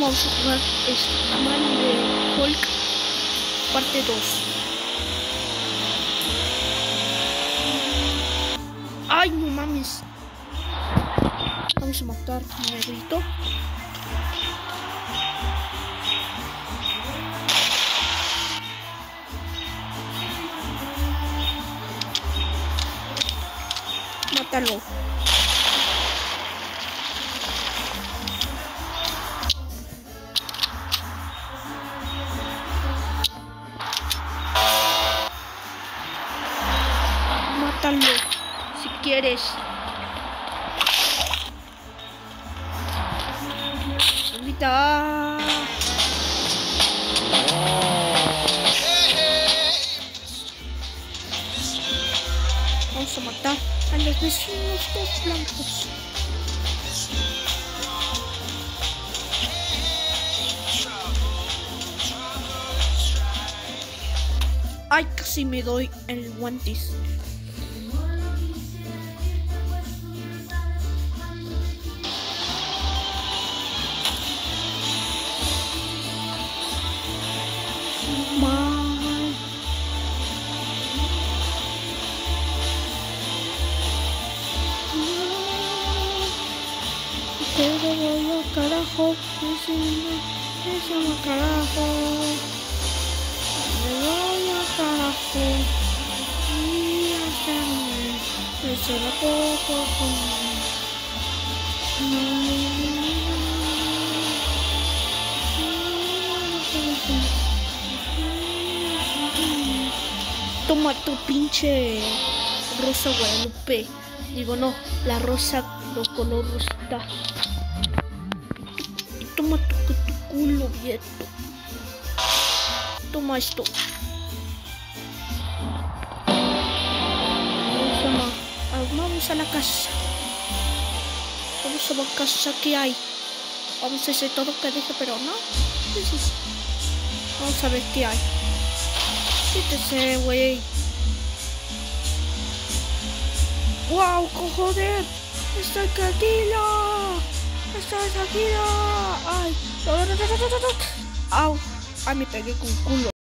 vamos a jugar Spider-Man de Hulk parte 2. ¡Ay, no mames! Vamos a matar a negrito. Mátalo. Si quieres. Ahorita. Vamos a matar a los vecinos dos blancos. Ay, casi me doy el guantis. Voy al carajo, ese ese carajo. Me voy al carajo. Y hacerme, ese la poco Toma tu pinche rosa Guadalupe. Digo, no, la rosa, los color rosita. Toma tu, tu culo, viejo. Toma esto. Vamos a, vamos a la casa. Vamos a la casa que hay. Vamos a hacer todo que dije, pero no. Vamos a ver qué hay. Quítese, güey. ¡Wow, cojones! ¡Estoy tranquilo! ¡Estoy tranquilo! ¡Ay! ¡Au! ¡Ay, me pegué con culo!